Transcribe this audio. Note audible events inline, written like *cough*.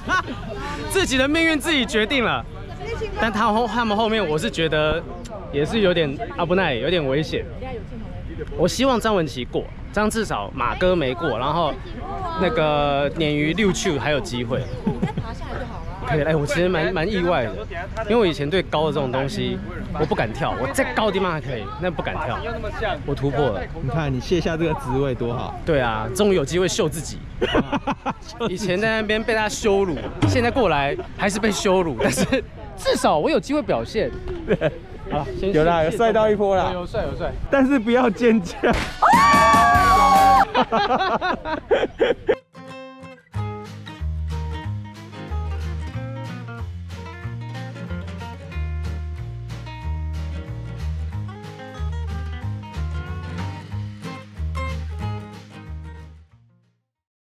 *laughs* 自己的命运自己决定了。但他后他们后面，我是觉得也是有点阿不奈，有点危险。我希望张文琪过，这样至少马哥没过，然后那个鲶鱼六 Q 还有机会。你再爬下来就好了。可以，哎，我其实蛮蛮意外的，因为我以前对高的这种东西我不敢跳，我再高的地方还可以，那不敢跳。我突破了，你看你卸下这个职位多好。对啊，终于有机会秀自己。*laughs* 以前在那边被他羞辱，现在过来还是被羞辱，但是至少我有机会表现。对好，有啦，有帅到一波啦，有帅有帅，但是不要尖叫。*laughs*